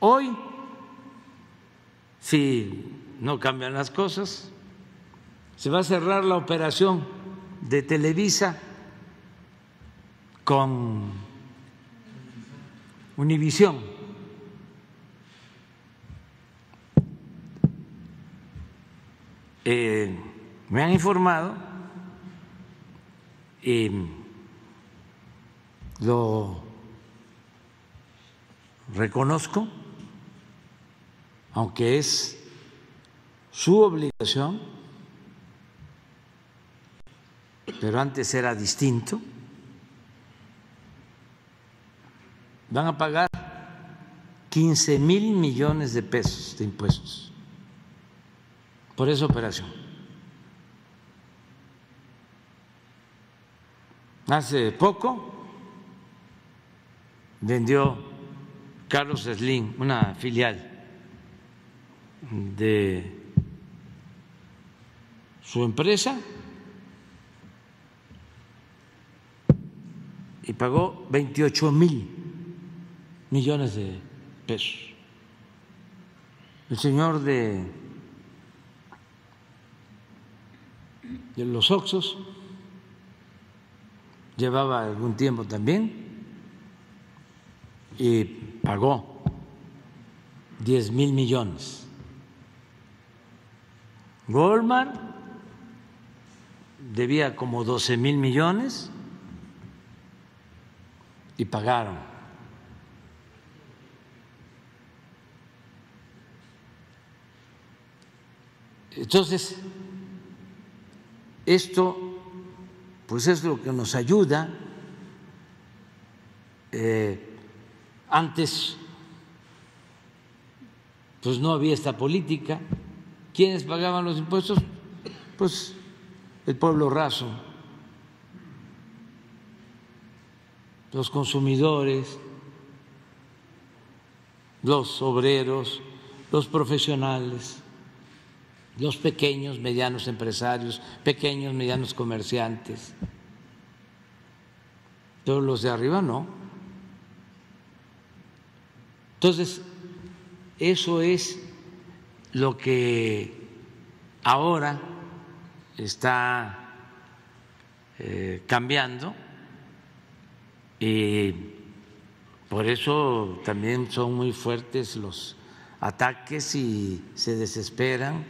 Hoy, si no cambian las cosas, se va a cerrar la operación de Televisa con Univisión. Eh, me han informado y lo reconozco, aunque es su obligación, pero antes era distinto, van a pagar 15 mil millones de pesos de impuestos por esa operación. Hace poco vendió Carlos Slim una filial de su empresa y pagó 28 mil millones de pesos. El señor de, los Oxos llevaba algún tiempo también y pagó 10 mil millones. Goldman debía como 12 mil millones y pagaron. Entonces, esto pues es lo que nos ayuda. Eh, antes, pues no había esta política. ¿Quiénes pagaban los impuestos? Pues el pueblo raso, los consumidores, los obreros, los profesionales los pequeños, medianos empresarios, pequeños, medianos comerciantes. Pero los de arriba no. Entonces, eso es lo que ahora está eh, cambiando y por eso también son muy fuertes los ataques y se desesperan